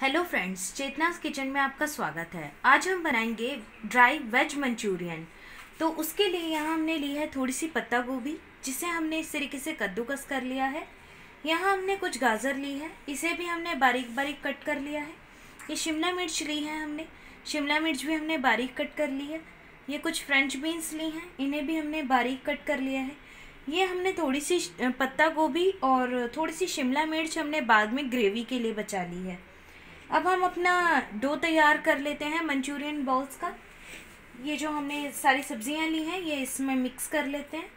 Hello friends Chetna's kitchen में आपका स्वागत है। आज हम बनाएँगे ड्राई वेज मंचूरियन तो उसके लिए यहाँ हमने ली है थोड़ी सी पत्ता गोभी, जिसे हमने इस तरीके से कद्दूकस कर लिया है। यहाँ हमने कुछ गाजर ली है, इसे भी हमने बारीक बारीक कट कर लिया है। ये शिमला मिर्च ली है हमने, शिमला मिर्च भी हमने बारीक कट कर ली है। ये कुछ फ्रेंच बीन्स ली हैं, इन्हें भी हमने बारीक कट कर लिया है। ये हमने थोड़ी सी पत्ता गोभी और थोड़ी सी शिमला मिर्च हमने बाद में ग्रेवी के लिए बचा ली है। अब हम अपना डो तैयार कर लेते हैं मंचूरियन बॉल्स का। ये जो हमने सारी सब्ज़ियाँ ली हैं, ये इसमें मिक्स कर लेते हैं।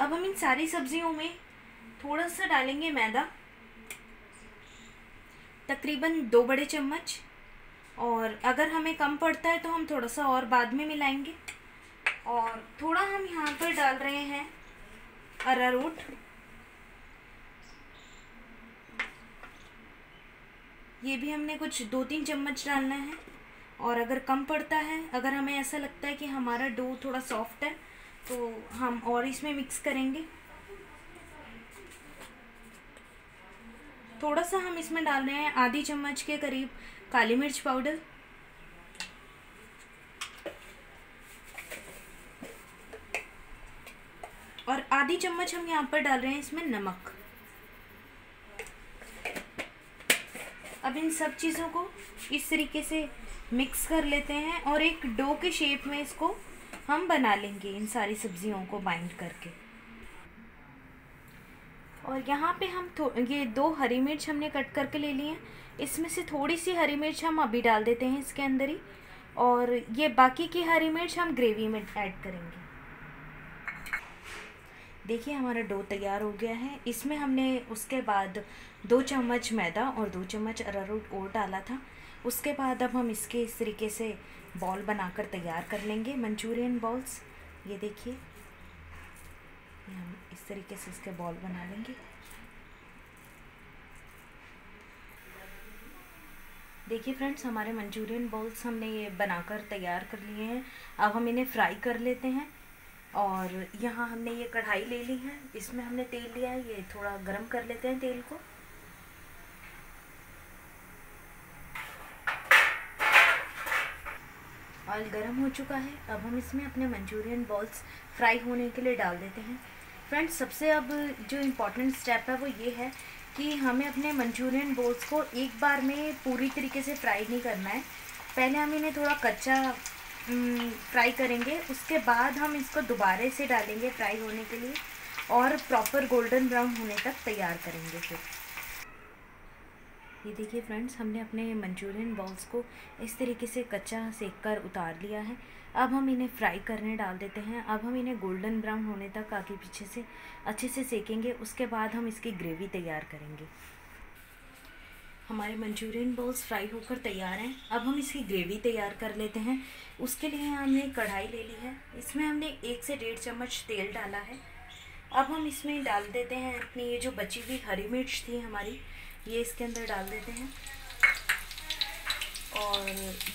अब हम इन सारी सब्जियों में थोड़ा सा डालेंगे मैदा। तकरीबन दो बड़े चम्मच। और अगर हमें कम पड़ता है तो हम थोड़ा सा और बाद में मिलाएँगे। और थोड़ा हम यहाँ पर डाल रहे हैं अरारोट। ये भी हमने कुछ दो तीन चम्मच डालना है। और अगर कम पड़ता है, अगर हमें ऐसा लगता है कि हमारा डो थोड़ा सॉफ्ट है तो हम और इसमें मिक्स करेंगे। थोड़ा सा हम इसमें डाल रहे हैं आधी चम्मच के करीब काली मिर्च पाउडर। और आधी चम्मच हम यहाँ पर डाल रहे हैं इसमें नमक। अब इन सब चीज़ों को इस तरीके से मिक्स कर लेते हैं और एक डो के शेप में इसको हम बना लेंगे इन सारी सब्जियों को बाइंड करके। और यहाँ पे हम ये दो हरी मिर्च हमने कट करके ले लिए हैं। इसमें से थोड़ी सी हरी मिर्च हम अभी डाल देते हैं इसके अंदर ही। और ये बाकी की हरी मिर्च हम ग्रेवी में ऐड करेंगे। देखिए हमारा डो तैयार हो गया है। इसमें हमने उसके बाद दो चम्मच मैदा और दो चम्मच अरारोट और डाला था। उसके बाद अब हम इसके इस तरीके से बॉल बनाकर तैयार कर लेंगे मंचूरियन बॉल्स। ये देखिए। हम इस तरीके से इसके बॉल बना लेंगे। देखिए फ्रेंड्स, हमारे मंचूरियन बॉल्स हमने ये बनाकर तैयार कर लिए हैं। अब हम इन्हें फ्राई कर लेते हैं और यहाँ हमने ये कढ़ाई ले ली है। इसमें हमने तेल लिया है, ये थोड़ा गर्म कर लेते हैं तेल को। ऑयल गरम हो चुका है। अब हम इसमें अपने मंचूरियन बॉल्स फ्राई होने के लिए डाल देते हैं। फ्रेंड्स सबसे अब जो इम्पोर्टेंट स्टेप है वो ये है कि हमें अपने मंचूरियन बॉल्स को एक बार में पूरी तरीके से फ्राई नहीं करना है। पहले हम इन्हें थोड़ा कच्चा फ्राई करेंगे, उसके बाद हम इसको दोबारा से डालेंगे फ्राई होने के लिए और प्रॉपर गोल्डन ब्राउन होने तक तैयार करेंगे फिर। ये देखिए फ्रेंड्स हमने अपने मंचूरियन बॉल्स को इस तरीके से कच्चा सेक कर उतार लिया है। अब हम इन्हें फ्राई करने डाल देते हैं। अब हम इन्हें गोल्डन ब्राउन होने तक आगे पीछे से, अच्छे से सेकेंगे। उसके बाद हम इसकी ग्रेवी तैयार करेंगे। हमारे मंचूरियन बॉल्स फ्राई होकर तैयार हैं। अब हम इसकी ग्रेवी तैयार कर लेते हैं। उसके लिए हमने कढ़ाई ले ली है। इसमें हमने एक से डेढ़ चम्मच तेल डाला है। अब हम इसमें डाल देते हैं अपनी ये जो बची हुई हरी मिर्च थी हमारी, ये इसके अंदर डाल देते हैं। और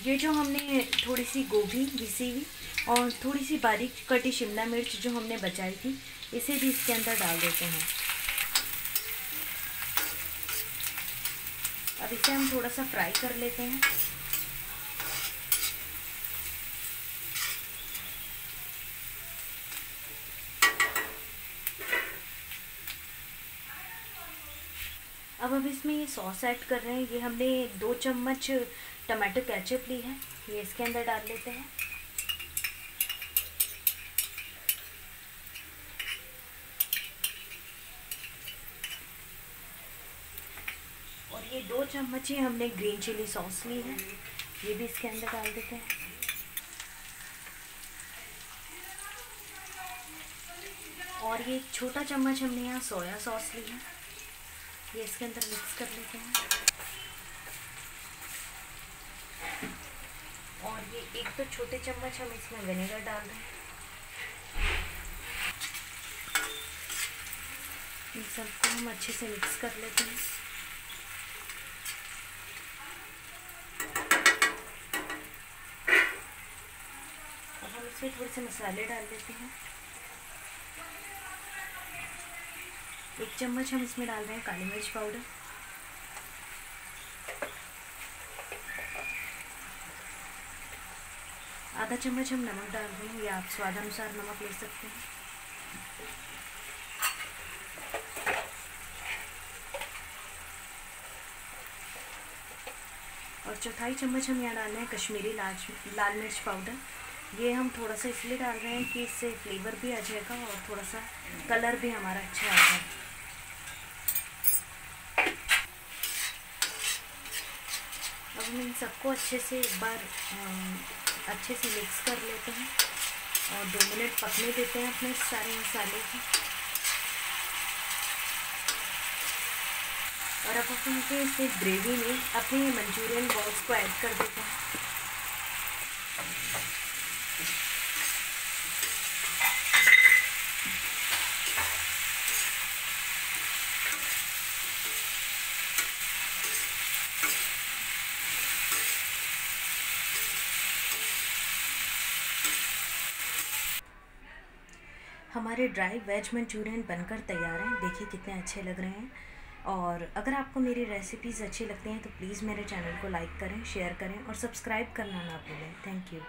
ये जो हमने थोड़ी सी गोभी घिसी हुई और थोड़ी सी बारीक कटी शिमला मिर्च जो हमने बचाई थी, इसे भी इसके अंदर डाल देते हैं। अब इसे हम थोड़ा सा फ्राई कर लेते हैं। अब हम इसमें ये सॉस ऐड कर रहे हैं। ये हमने दो चम्मच टमाटो केचप ली है, ये इसके अंदर डाल लेते हैं। और ये दो चम्मच ही हमने ग्रीन चिली सॉस ली है, ये भी इसके अंदर डाल देते हैं। और ये छोटा चम्मच हमने यहाँ सोया सॉस ली है, ये इसके अंदर मिक्स कर लेते हैं। और ये एक तो छोटे चम्मच हम इसमें विनेगर डाल दें। इन सबको हम अच्छे से मिक्स कर लेते हैं। इसमें थोड़े से मसाले डाल देते हैं। एक चम्मच हम इसमें डाल रहे हैं काली मिर्च पाउडर आधा चम्मच हम नमक डाल रहे हैं या आप स्वाद अनुसार नमक ले सकते हैं। और चौथाई चम्मच हम यहाँ डाल रहे हैं कश्मीरी लाल लाल मिर्च पाउडर। ये हम थोड़ा सा इसलिए डाल रहे हैं कि इससे फ्लेवर भी आ जाएगा और थोड़ा सा कलर भी हमारा अच्छा आएगा अब हम इन सबको अच्छे से एक बार अच्छे से मिक्स कर लेते हैं और दो मिनट पकने देते हैं अपने सारे मसाले को। और अब अपन इसे ग्रेवी में अपने मंचूरियन बॉल्स को ऐड कर देते हैं। हमारे ड्राई वेज मंचूरियन बनकर तैयार हैं। देखिए कितने अच्छे लग रहे हैं। और अगर आपको मेरी रेसिपीज़ अच्छी लगती हैं तो प्लीज़ मेरे चैनल को लाइक करें शेयर करें और सब्सक्राइब करना ना भूलें। Thank you